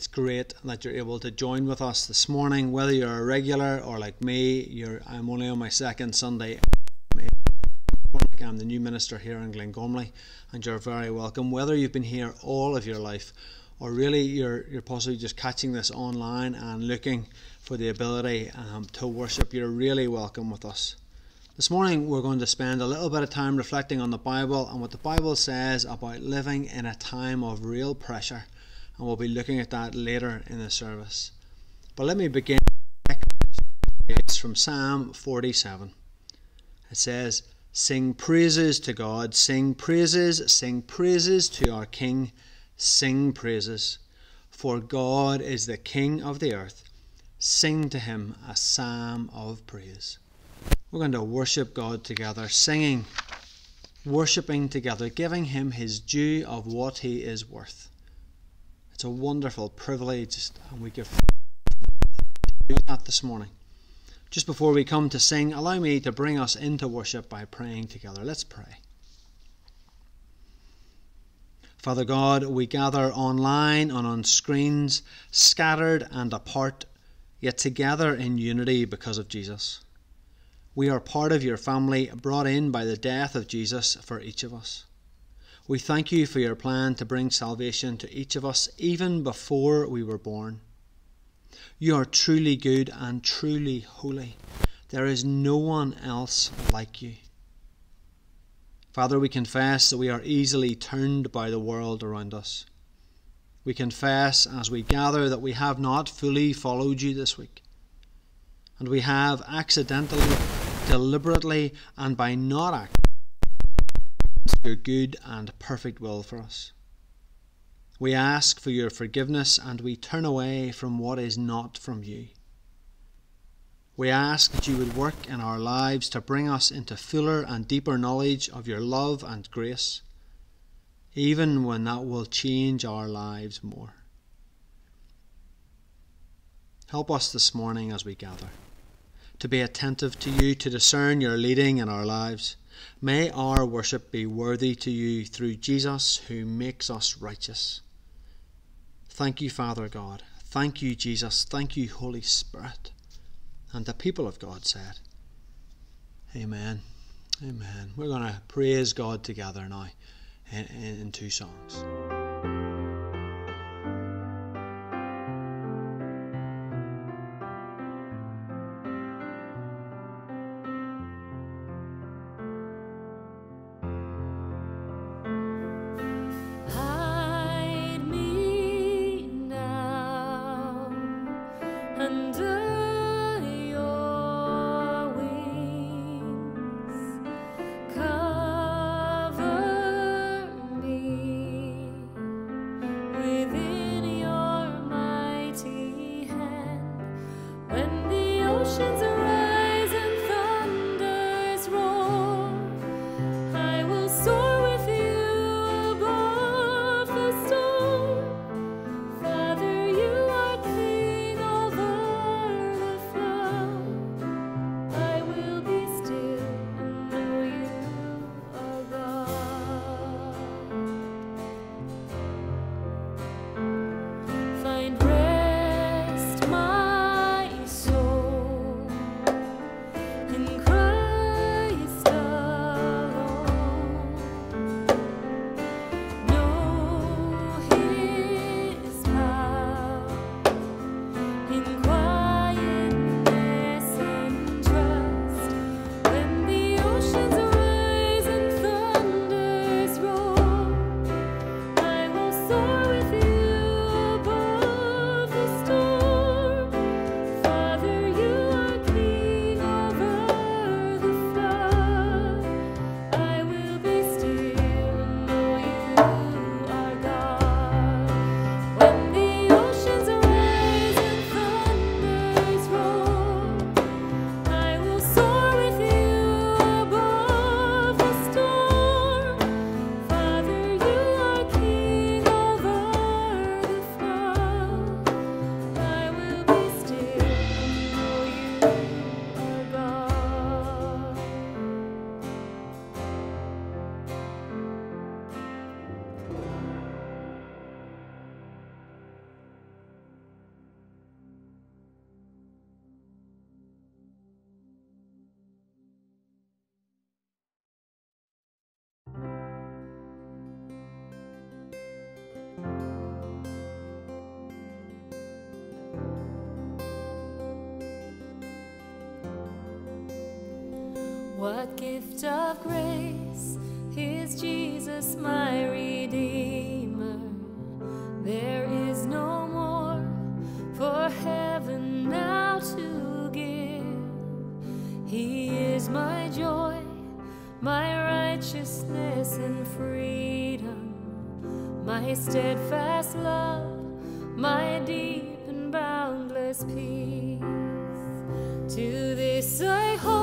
It's great that you're able to join with us this morning. Whether you're a regular or like me, you're I'm only on my second Sunday. I'm the new minister here in Glengormley, and you're very welcome. Whether you've been here all of your life, or really you're you're possibly just catching this online and looking for the ability um, to worship, you're really welcome with us. This morning we're going to spend a little bit of time reflecting on the Bible and what the Bible says about living in a time of real pressure and we'll be looking at that later in the service. But let me begin it's from Psalm 47. It says, Sing praises to God, sing praises, sing praises to our King, sing praises. For God is the King of the earth. Sing to him a psalm of praise. We're going to worship God together, singing, worshipping together, giving him his due of what he is worth. It's a wonderful privilege, and we give that this morning. Just before we come to sing, allow me to bring us into worship by praying together. Let's pray. Father God, we gather online and on screens, scattered and apart, yet together in unity because of Jesus. We are part of your family, brought in by the death of Jesus for each of us. We thank you for your plan to bring salvation to each of us even before we were born. You are truly good and truly holy. There is no one else like you. Father, we confess that we are easily turned by the world around us. We confess as we gather that we have not fully followed you this week. And we have accidentally, deliberately, and by not acting, your good and perfect will for us. We ask for your forgiveness and we turn away from what is not from you. We ask that you would work in our lives to bring us into fuller and deeper knowledge of your love and grace, even when that will change our lives more. Help us this morning as we gather to be attentive to you, to discern your leading in our lives May our worship be worthy to you through Jesus who makes us righteous. Thank you, Father God. Thank you, Jesus. Thank you, Holy Spirit. And the people of God said, Amen. Amen. We're going to praise God together now in, in, in two songs. gift of grace is Jesus, my Redeemer. There is no more for heaven now to give. He is my joy, my righteousness and freedom, my steadfast love, my deep and boundless peace. To this I hope.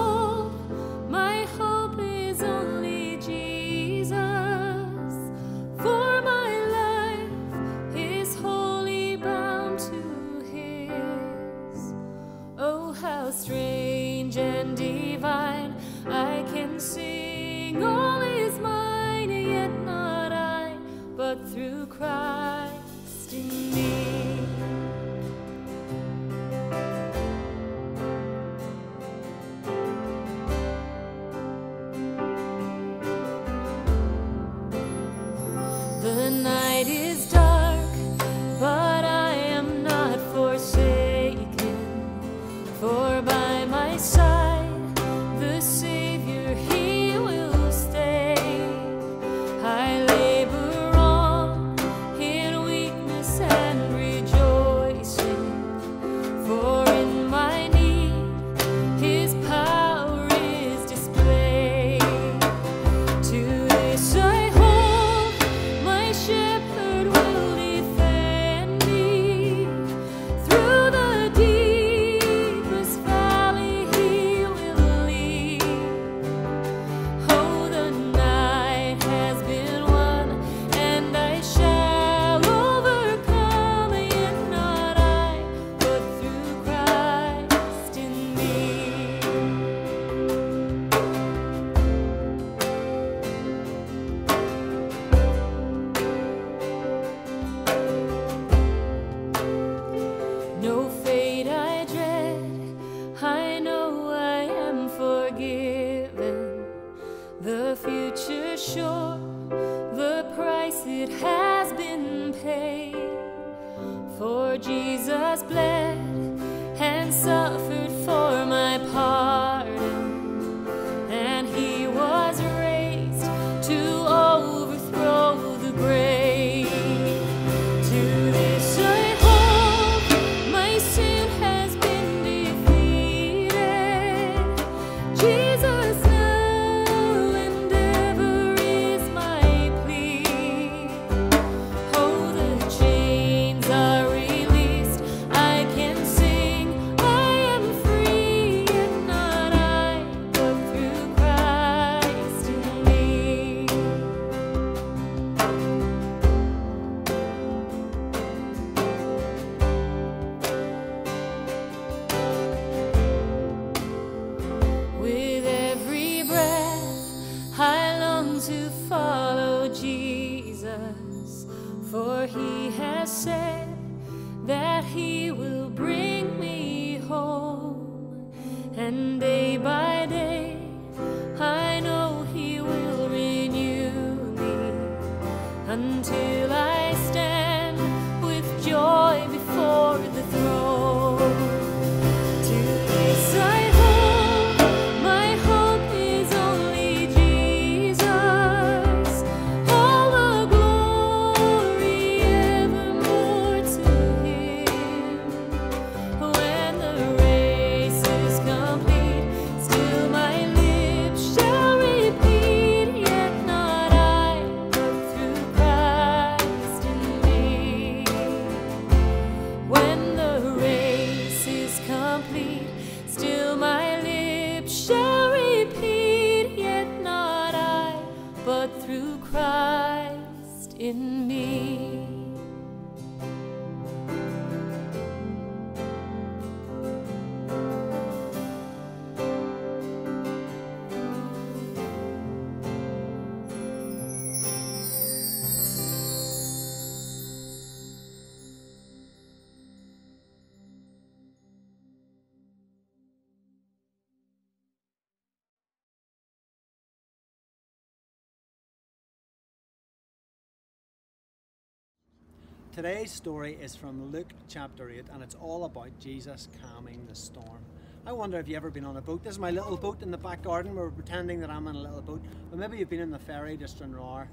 Today's story is from Luke chapter 8 and it's all about Jesus calming the storm. I wonder if you've ever been on a boat. This is my little boat in the back garden. We're pretending that I'm in a little boat. But maybe you've been in the ferry just in hour.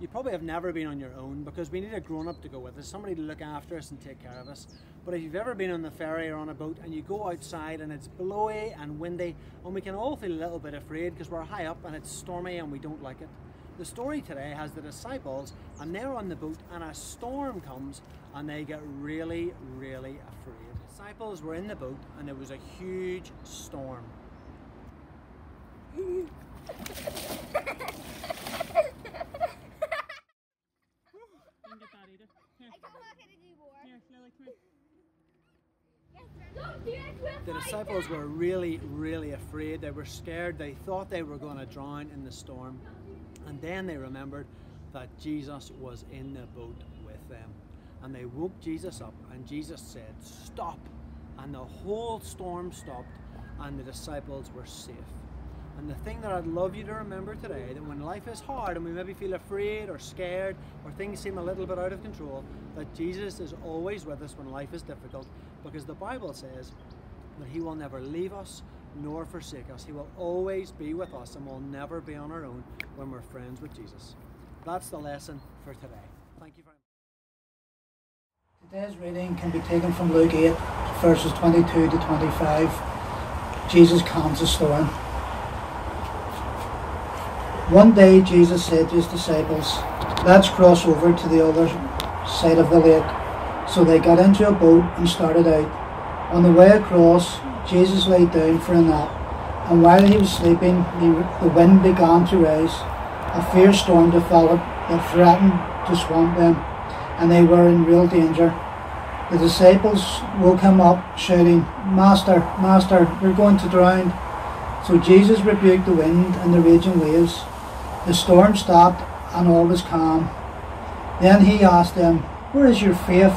You probably have never been on your own because we need a grown up to go with us, somebody to look after us and take care of us. But if you've ever been on the ferry or on a boat and you go outside and it's blowy and windy and we can all feel a little bit afraid because we're high up and it's stormy and we don't like it. The story today has the disciples and they're on the boat and a storm comes and they get really, really afraid. The disciples were in the boat and there was a huge storm. can get that, Edith. Here, I don't look at it anymore. here, Lily, come here. Don't do it with The disciples were really, really afraid. They were scared. They thought they were going to drown in the storm. And then they remembered that Jesus was in the boat with them. And they woke Jesus up, and Jesus said, Stop. And the whole storm stopped, and the disciples were safe. And the thing that I'd love you to remember today that when life is hard and we maybe feel afraid or scared or things seem a little bit out of control, that Jesus is always with us when life is difficult because the Bible says that He will never leave us nor forsake us. He will always be with us and we'll never be on our own when we're friends with Jesus. That's the lesson for today. Thank you very much. Today's reading can be taken from Luke 8, verses 22 to 25. Jesus calms the storm. One day Jesus said to his disciples, Let's cross over to the other side of the lake. So they got into a boat and started out. On the way across, Jesus lay down for a nap, and while he was sleeping, the, the wind began to rise. A fierce storm developed that threatened to swamp them, and they were in real danger. The disciples woke him up, shouting, Master, Master, we're going to drown. So Jesus rebuked the wind and the raging waves. The storm stopped and all was calm. Then he asked them, Where is your faith?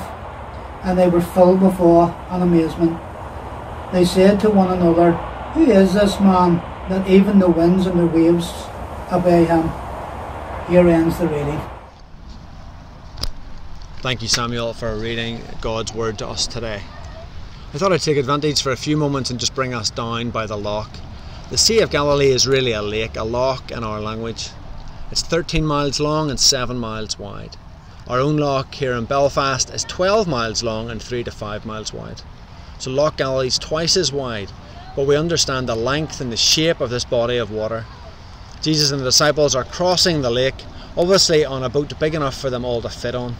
And they were filled with awe and amazement. They said to one another, Who is this man that even the winds and the waves obey him? Here ends the reading. Thank you, Samuel, for reading God's word to us today. I thought I'd take advantage for a few moments and just bring us down by the loch. The Sea of Galilee is really a lake, a loch in our language. It's 13 miles long and 7 miles wide. Our own loch here in Belfast is 12 miles long and 3 to 5 miles wide. So Loch Galilee is twice as wide, but we understand the length and the shape of this body of water. Jesus and the disciples are crossing the lake, obviously on a boat big enough for them all to fit on.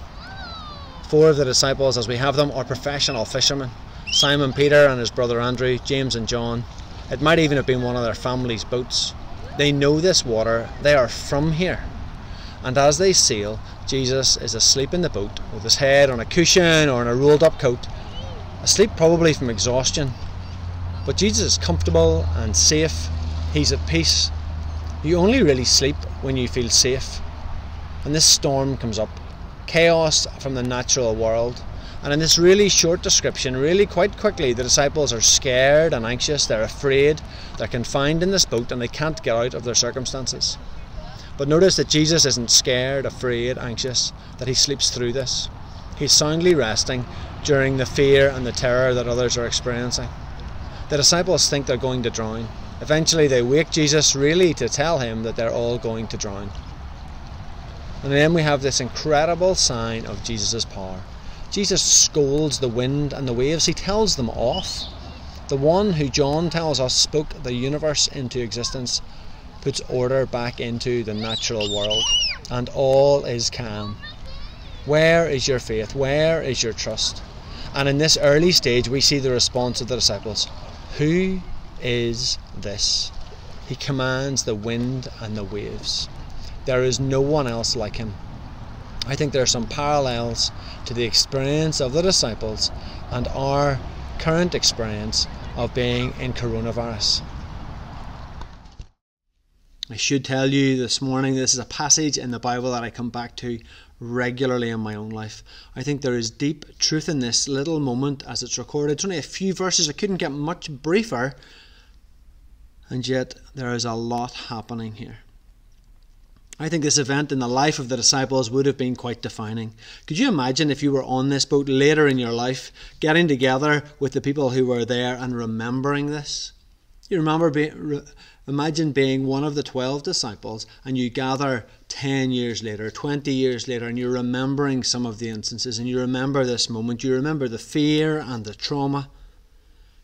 Four of the disciples, as we have them, are professional fishermen Simon Peter and his brother Andrew, James and John. It might even have been one of their family's boats. They know this water, they are from here. And as they sail, Jesus is asleep in the boat with his head on a cushion or in a rolled up coat, asleep probably from exhaustion. But Jesus is comfortable and safe, he's at peace. You only really sleep when you feel safe. And this storm comes up chaos from the natural world. And in this really short description, really quite quickly, the disciples are scared and anxious, they're afraid, they're confined in this boat and they can't get out of their circumstances. But notice that Jesus isn't scared, afraid, anxious, that he sleeps through this. He's soundly resting during the fear and the terror that others are experiencing. The disciples think they're going to drown. Eventually, they wake Jesus really to tell him that they're all going to drown. And then we have this incredible sign of Jesus' power. Jesus scolds the wind and the waves, he tells them off. The one who John tells us spoke the universe into existence puts order back into the natural world, and all is calm. Where is your faith? Where is your trust? And in this early stage, we see the response of the disciples Who is this? He commands the wind and the waves. There is no one else like him. I think there are some parallels to the experience of the disciples and our current experience of being in coronavirus. I should tell you this morning this is a passage in the Bible that I come back to regularly in my own life. I think there is deep truth in this little moment as it's recorded. It's only a few verses, I couldn't get much briefer, and yet there is a lot happening here. I think this event in the life of the disciples would have been quite defining. Could you imagine if you were on this boat later in your life, getting together with the people who were there and remembering this? You remember being, imagine being one of the 12 disciples and you gather 10 years later, 20 years later, and you're remembering some of the instances and you remember this moment. You remember the fear and the trauma.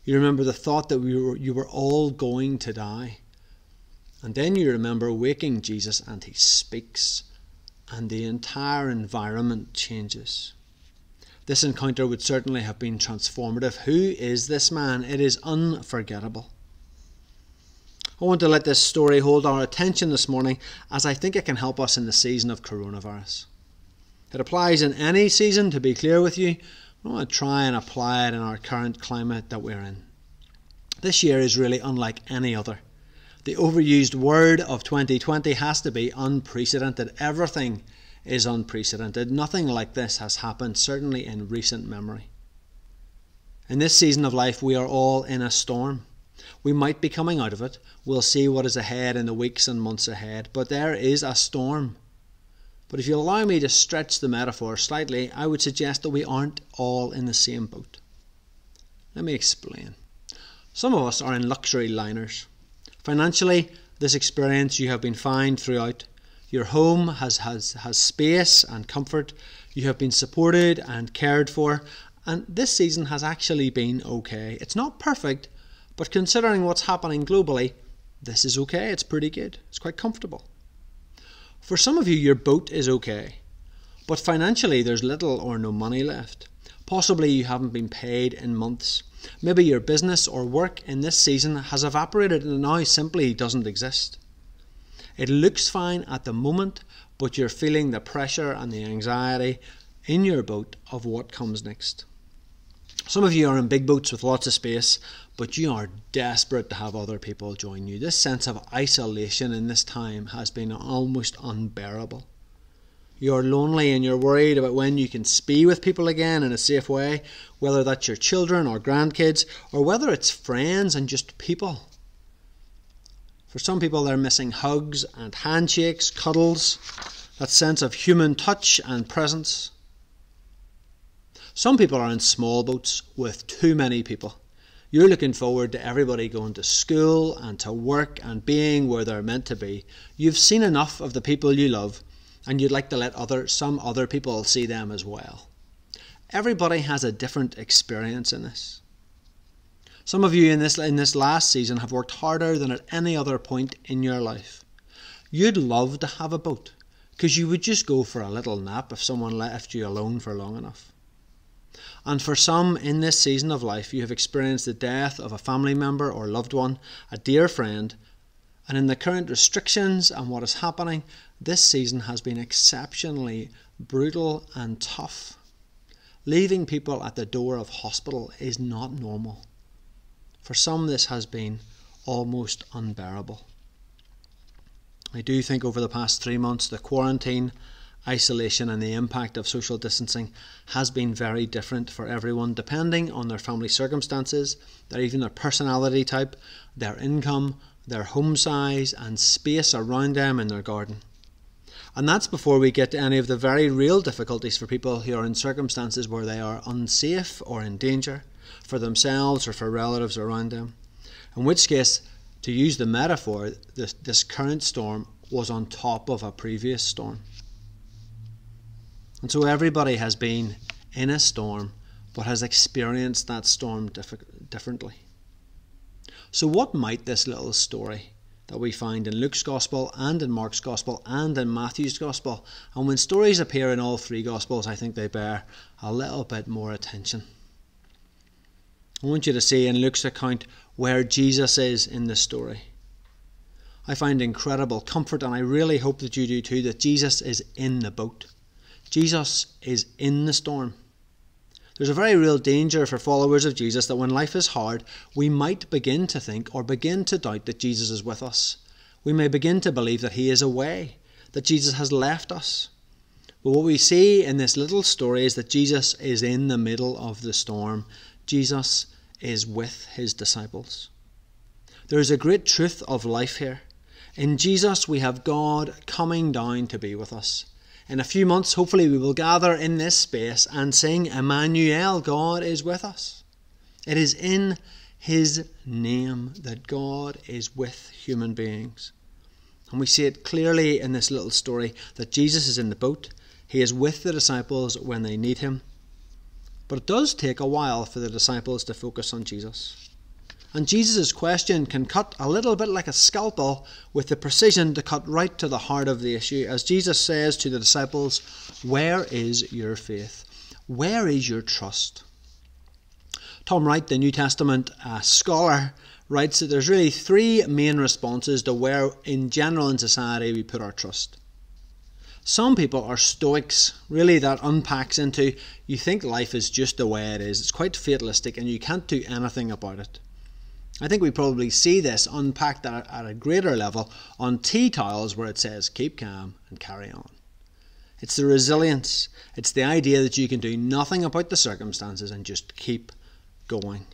You remember the thought that we were, you were all going to die. And then you remember waking Jesus and he speaks, and the entire environment changes. This encounter would certainly have been transformative. Who is this man? It is unforgettable. I want to let this story hold our attention this morning as I think it can help us in the season of coronavirus. It applies in any season, to be clear with you. I want to try and apply it in our current climate that we're in. This year is really unlike any other. The overused word of 2020 has to be unprecedented. Everything is unprecedented. Nothing like this has happened, certainly in recent memory. In this season of life, we are all in a storm. We might be coming out of it. We'll see what is ahead in the weeks and months ahead. But there is a storm. But if you allow me to stretch the metaphor slightly, I would suggest that we aren't all in the same boat. Let me explain. Some of us are in luxury liners. Financially, this experience you have been fine throughout. Your home has, has, has space and comfort. You have been supported and cared for. And this season has actually been okay. It's not perfect, but considering what's happening globally, this is okay. It's pretty good. It's quite comfortable. For some of you, your boat is okay, but financially, there's little or no money left. Possibly you haven't been paid in months. Maybe your business or work in this season has evaporated and now simply doesn't exist. It looks fine at the moment, but you're feeling the pressure and the anxiety in your boat of what comes next. Some of you are in big boats with lots of space, but you are desperate to have other people join you. This sense of isolation in this time has been almost unbearable. You're lonely and you're worried about when you can be with people again in a safe way, whether that's your children or grandkids, or whether it's friends and just people. For some people, they're missing hugs and handshakes, cuddles, that sense of human touch and presence. Some people are in small boats with too many people. You're looking forward to everybody going to school and to work and being where they're meant to be. You've seen enough of the people you love and you'd like to let other some other people see them as well. Everybody has a different experience in this. Some of you in this in this last season have worked harder than at any other point in your life. You'd love to have a boat because you would just go for a little nap if someone left you alone for long enough. And for some in this season of life, you have experienced the death of a family member or loved one, a dear friend, and in the current restrictions and what is happening, this season has been exceptionally brutal and tough. Leaving people at the door of hospital is not normal. For some, this has been almost unbearable. I do think over the past three months, the quarantine, isolation, and the impact of social distancing has been very different for everyone, depending on their family circumstances, their even their personality type, their income, their home size, and space around them in their garden. And that's before we get to any of the very real difficulties for people who are in circumstances where they are unsafe or in danger for themselves or for relatives around them. In which case, to use the metaphor, this, this current storm was on top of a previous storm. And so everybody has been in a storm but has experienced that storm diff- differently. So, what might this little story that we find in Luke's Gospel and in Mark's Gospel and in Matthew's Gospel. And when stories appear in all three Gospels, I think they bear a little bit more attention. I want you to see in Luke's account where Jesus is in the story. I find incredible comfort, and I really hope that you do too, that Jesus is in the boat. Jesus is in the storm. There's a very real danger for followers of Jesus that when life is hard, we might begin to think or begin to doubt that Jesus is with us. We may begin to believe that he is away, that Jesus has left us. But what we see in this little story is that Jesus is in the middle of the storm. Jesus is with his disciples. There is a great truth of life here. In Jesus, we have God coming down to be with us. In a few months, hopefully, we will gather in this space and sing Emmanuel, God is with us. It is in His name that God is with human beings. And we see it clearly in this little story that Jesus is in the boat. He is with the disciples when they need Him. But it does take a while for the disciples to focus on Jesus. And Jesus' question can cut a little bit like a scalpel with the precision to cut right to the heart of the issue. As Jesus says to the disciples, Where is your faith? Where is your trust? Tom Wright, the New Testament uh, scholar, writes that there's really three main responses to where, in general, in society, we put our trust. Some people are stoics. Really, that unpacks into you think life is just the way it is. It's quite fatalistic and you can't do anything about it. I think we probably see this unpacked at a, at a greater level on tea towels where it says keep calm and carry on. It's the resilience, it's the idea that you can do nothing about the circumstances and just keep going.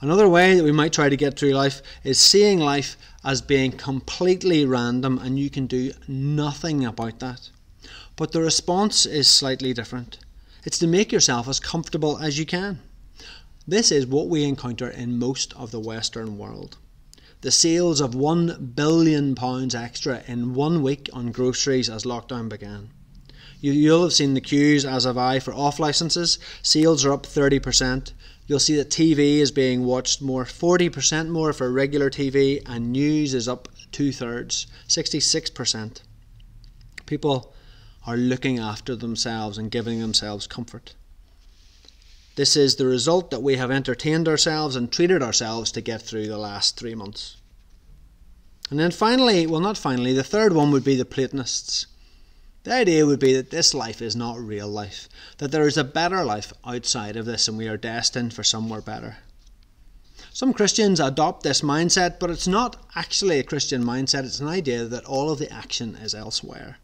Another way that we might try to get through life is seeing life as being completely random and you can do nothing about that. But the response is slightly different. It's to make yourself as comfortable as you can. This is what we encounter in most of the Western world. The sales of £1 billion extra in one week on groceries as lockdown began. You, will have seen the queues, as have I, for off licences. Sales are up 30%. You'll see that TV is being watched more, 40% more for regular TV, and news is up two thirds, 66%. People are looking after themselves and giving themselves comfort. This is the result that we have entertained ourselves and treated ourselves to get through the last three months. And then finally, well, not finally, the third one would be the Platonists. The idea would be that this life is not real life, that there is a better life outside of this and we are destined for somewhere better. Some Christians adopt this mindset, but it's not actually a Christian mindset, it's an idea that all of the action is elsewhere.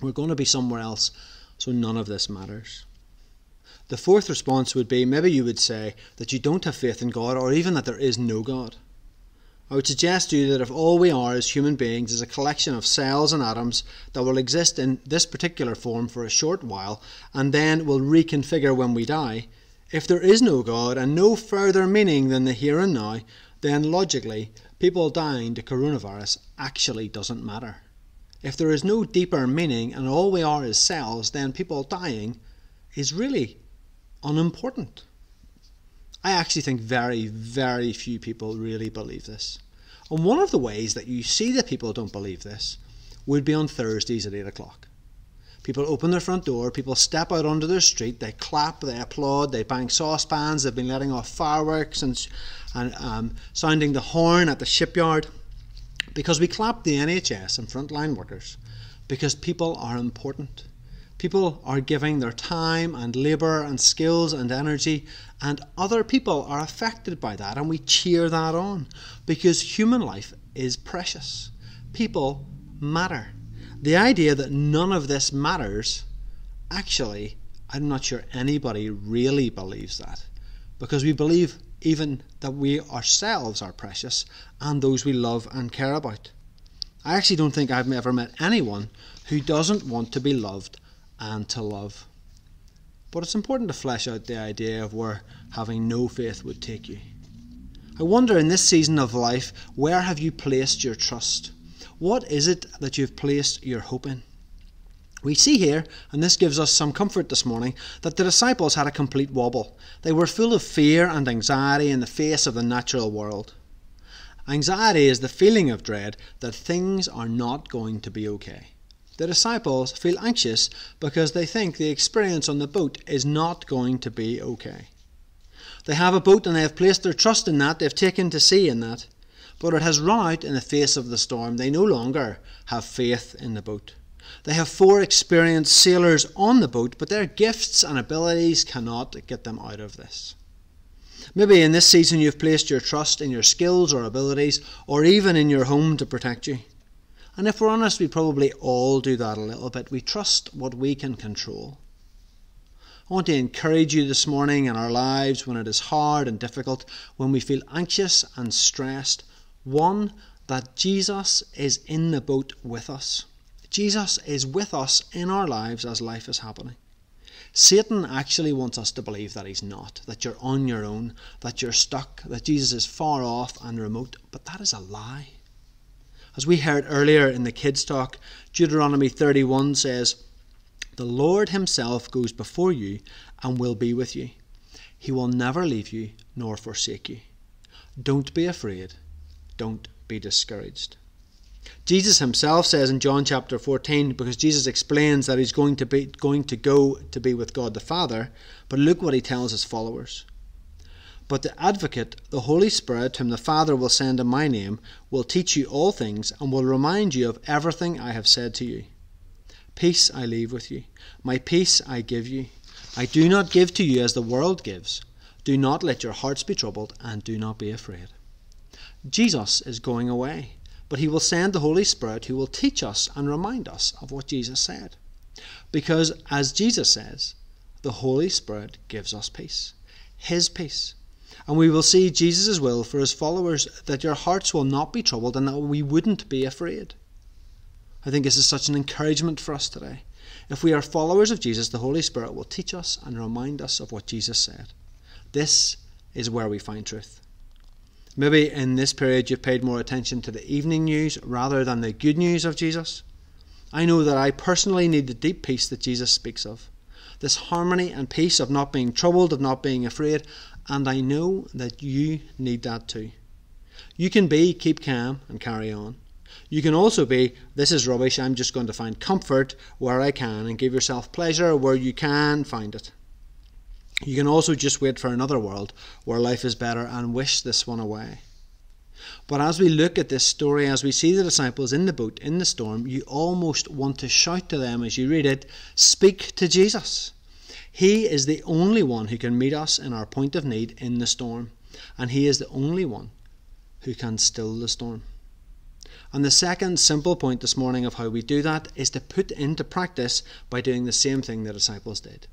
We're going to be somewhere else, so none of this matters. The fourth response would be maybe you would say that you don't have faith in God or even that there is no God. I would suggest to you that if all we are as human beings is a collection of cells and atoms that will exist in this particular form for a short while and then will reconfigure when we die, if there is no God and no further meaning than the here and now, then logically, people dying to coronavirus actually doesn't matter. If there is no deeper meaning and all we are is cells, then people dying is really unimportant. I actually think very, very few people really believe this. And one of the ways that you see that people don't believe this would be on Thursdays at 8 o'clock. People open their front door, people step out onto their street, they clap, they applaud, they bang saucepans, they've been letting off fireworks and, and um, sounding the horn at the shipyard. Because we clap the NHS and frontline workers, because people are important. People are giving their time and labour and skills and energy, and other people are affected by that, and we cheer that on because human life is precious. People matter. The idea that none of this matters, actually, I'm not sure anybody really believes that because we believe even that we ourselves are precious and those we love and care about. I actually don't think I've ever met anyone who doesn't want to be loved and to love. But it's important to flesh out the idea of where having no faith would take you. I wonder in this season of life, where have you placed your trust? What is it that you've placed your hope in? We see here, and this gives us some comfort this morning, that the disciples had a complete wobble. They were full of fear and anxiety in the face of the natural world. Anxiety is the feeling of dread that things are not going to be okay. The disciples feel anxious because they think the experience on the boat is not going to be okay. They have a boat and they have placed their trust in that, they've taken to sea in that. But it has run out in the face of the storm. They no longer have faith in the boat. They have four experienced sailors on the boat, but their gifts and abilities cannot get them out of this. Maybe in this season you've placed your trust in your skills or abilities, or even in your home to protect you. And if we're honest, we probably all do that a little bit. We trust what we can control. I want to encourage you this morning in our lives when it is hard and difficult, when we feel anxious and stressed. One, that Jesus is in the boat with us. Jesus is with us in our lives as life is happening. Satan actually wants us to believe that he's not, that you're on your own, that you're stuck, that Jesus is far off and remote, but that is a lie. As we heard earlier in the kids' talk, Deuteronomy 31 says, The Lord Himself goes before you and will be with you. He will never leave you nor forsake you. Don't be afraid. Don't be discouraged. Jesus himself says in John chapter 14, because Jesus explains that he's going to be going to go to be with God the Father, but look what he tells his followers. But the advocate, the Holy Spirit, whom the Father will send in my name, will teach you all things and will remind you of everything I have said to you. Peace I leave with you, my peace I give you. I do not give to you as the world gives. Do not let your hearts be troubled, and do not be afraid. Jesus is going away but he will send the Holy Spirit who will teach us and remind us of what Jesus said. Because, as Jesus says, the Holy Spirit gives us peace, his peace. And we will see Jesus' will for his followers that your hearts will not be troubled and that we wouldn't be afraid. I think this is such an encouragement for us today. If we are followers of Jesus, the Holy Spirit will teach us and remind us of what Jesus said. This is where we find truth. Maybe in this period you've paid more attention to the evening news rather than the good news of Jesus. I know that I personally need the deep peace that Jesus speaks of. This harmony and peace of not being troubled, of not being afraid, and I know that you need that too. You can be keep calm and carry on. You can also be this is rubbish, I'm just going to find comfort where I can and give yourself pleasure where you can find it. You can also just wait for another world where life is better and wish this one away. But as we look at this story, as we see the disciples in the boat in the storm, you almost want to shout to them as you read it Speak to Jesus. He is the only one who can meet us in our point of need in the storm, and He is the only one who can still the storm. And the second simple point this morning of how we do that is to put into practice by doing the same thing the disciples did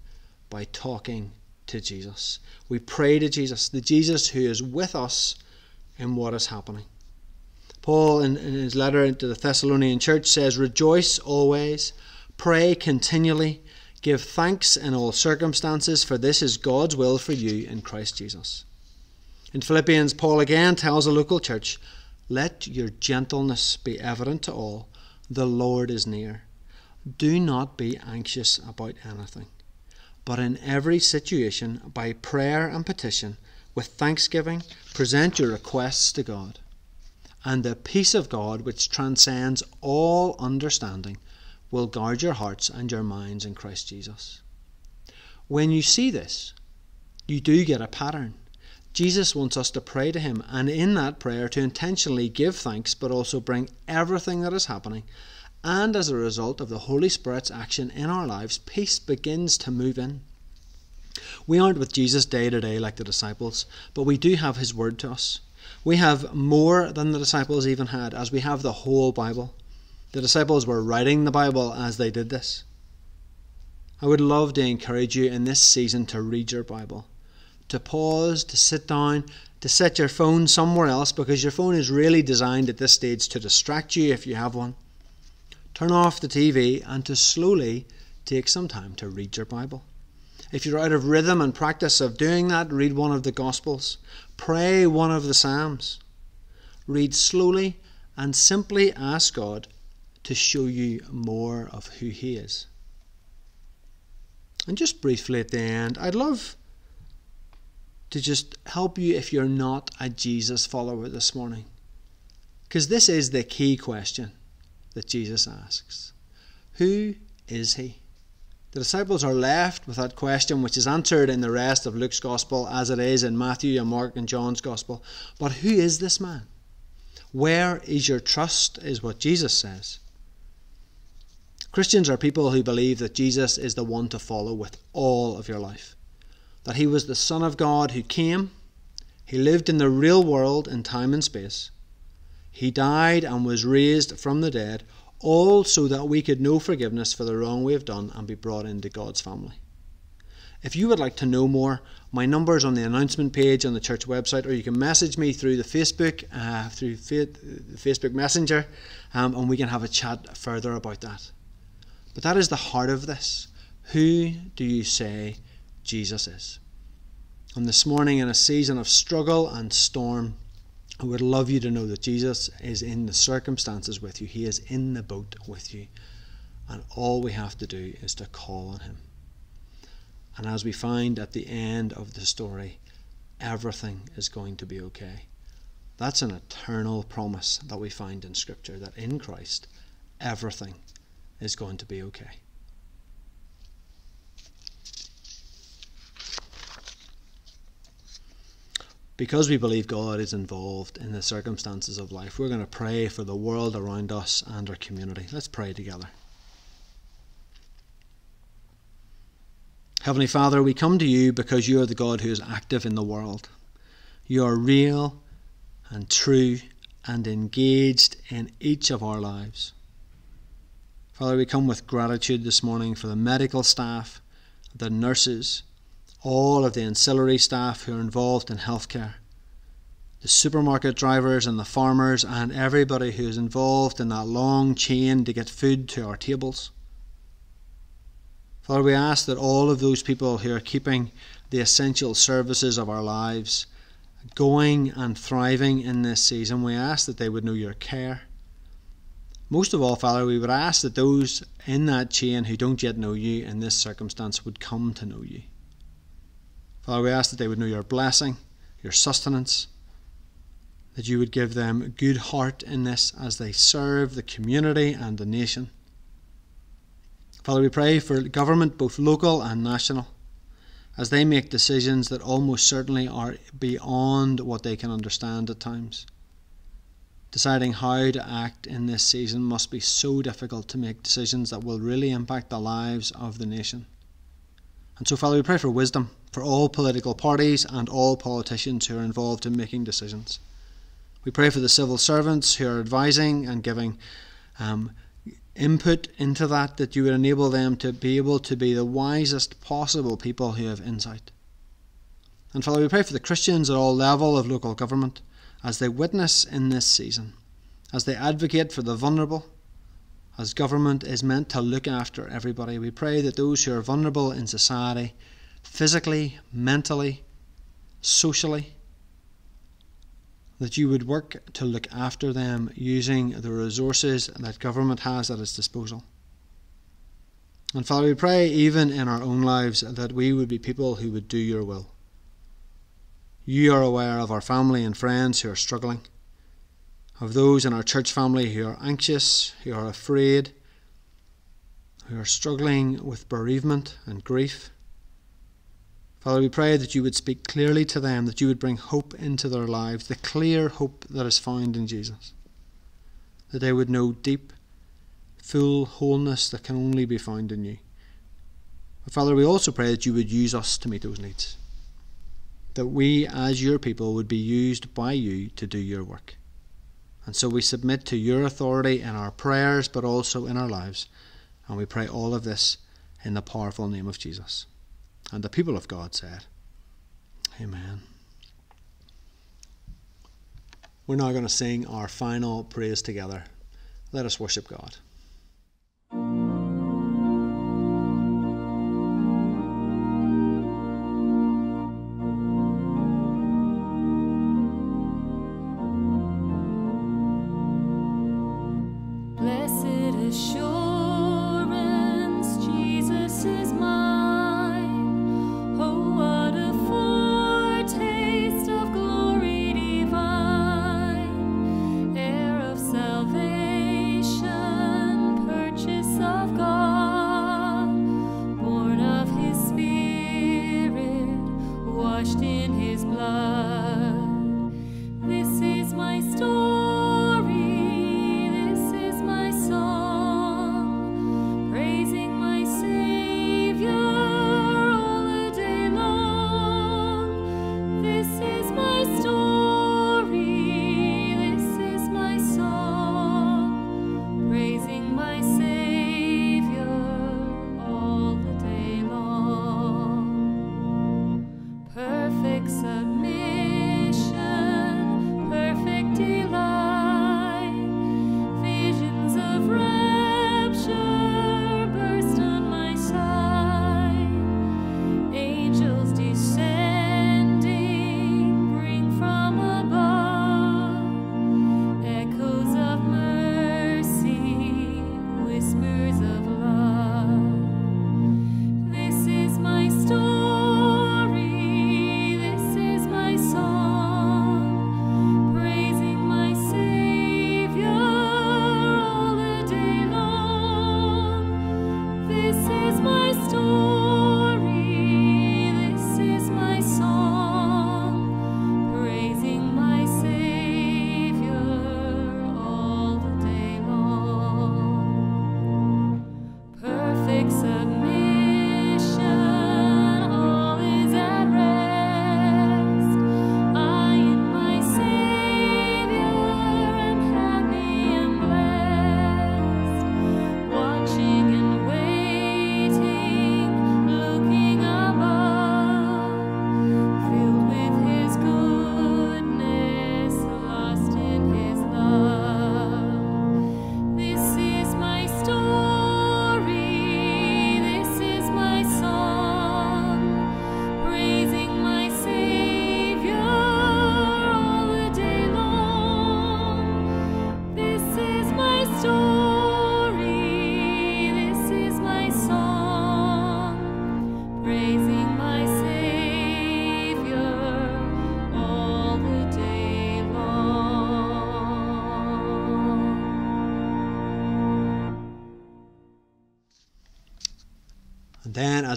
by talking to Jesus. We pray to Jesus, the Jesus who is with us in what is happening. Paul, in, in his letter to the Thessalonian church, says, Rejoice always, pray continually, give thanks in all circumstances, for this is God's will for you in Christ Jesus. In Philippians, Paul again tells a local church, Let your gentleness be evident to all, the Lord is near. Do not be anxious about anything but in every situation, by prayer and petition, with thanksgiving, present your requests to God. And the peace of God, which transcends all understanding, will guard your hearts and your minds in Christ Jesus. When you see this, you do get a pattern. Jesus wants us to pray to Him, and in that prayer to intentionally give thanks, but also bring everything that is happening and as a result of the Holy Spirit's action in our lives, peace begins to move in. We aren't with Jesus day to day like the disciples, but we do have His Word to us. We have more than the disciples even had, as we have the whole Bible. The disciples were writing the Bible as they did this. I would love to encourage you in this season to read your Bible, to pause, to sit down, to set your phone somewhere else because your phone is really designed at this stage to distract you if you have one turn off the TV, and to slowly take some time to read your Bible. If you're out of rhythm and practice of doing that, read one of the Gospels, pray one of the Psalms. Read slowly and simply ask God to show you more of who He is. And just briefly at the end, I'd love to just help you if you're not a Jesus follower this morning. Because this is the key question that Jesus asks Who is he? The disciples are left with that question, which is answered in the rest of Luke's Gospel as it is in Matthew and Mark and John's Gospel. But who is this man? Where is your trust, is what Jesus says. Christians are people who believe that Jesus is the one to follow with all of your life. That he was the Son of God who came, he lived in the real world in time and space, he died and was raised from the dead, all so that we could know forgiveness for the wrong we have done and be brought into God's family. If you would like to know more, my number is on the announcement page on the church website, or you can message me through the Facebook, uh, through fa- Facebook Messenger, um, and we can have a chat further about that. But that is the heart of this. Who do you say Jesus is? And this morning, in a season of struggle and storm, I would love you to know that Jesus is in the circumstances with you. He is in the boat with you. And all we have to do is to call on Him. And as we find at the end of the story, everything is going to be okay. That's an eternal promise that we find in Scripture that in Christ, everything is going to be okay. Because we believe God is involved in the circumstances of life, we're going to pray for the world around us and our community. Let's pray together. Heavenly Father, we come to you because you are the God who is active in the world. You are real and true and engaged in each of our lives. Father, we come with gratitude this morning for the medical staff, the nurses, all of the ancillary staff who are involved in healthcare, the supermarket drivers and the farmers, and everybody who is involved in that long chain to get food to our tables. Father, we ask that all of those people who are keeping the essential services of our lives going and thriving in this season, we ask that they would know your care. Most of all, Father, we would ask that those in that chain who don't yet know you in this circumstance would come to know you. Father, we ask that they would know your blessing, your sustenance, that you would give them a good heart in this as they serve the community and the nation. Father, we pray for government, both local and national, as they make decisions that almost certainly are beyond what they can understand at times. Deciding how to act in this season must be so difficult to make decisions that will really impact the lives of the nation. And so, Father, we pray for wisdom for all political parties and all politicians who are involved in making decisions. We pray for the civil servants who are advising and giving um, input into that, that you would enable them to be able to be the wisest possible people who have insight. And Father, we pray for the Christians at all level of local government as they witness in this season, as they advocate for the vulnerable, as government is meant to look after everybody. We pray that those who are vulnerable in society, physically, mentally, socially, that you would work to look after them using the resources that government has at its disposal. And Father, we pray even in our own lives that we would be people who would do your will. You are aware of our family and friends who are struggling, of those in our church family who are anxious, who are afraid, who are struggling with bereavement and grief. Father, we pray that you would speak clearly to them, that you would bring hope into their lives, the clear hope that is found in Jesus. That they would know deep, full wholeness that can only be found in you. But Father, we also pray that you would use us to meet those needs. That we, as your people, would be used by you to do your work. And so we submit to your authority in our prayers, but also in our lives. And we pray all of this in the powerful name of Jesus. And the people of God said, Amen. We're now going to sing our final praise together. Let us worship God.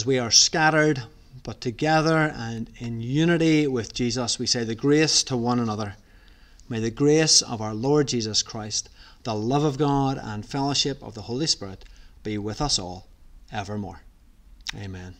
As we are scattered, but together and in unity with Jesus, we say the grace to one another. May the grace of our Lord Jesus Christ, the love of God, and fellowship of the Holy Spirit be with us all evermore. Amen.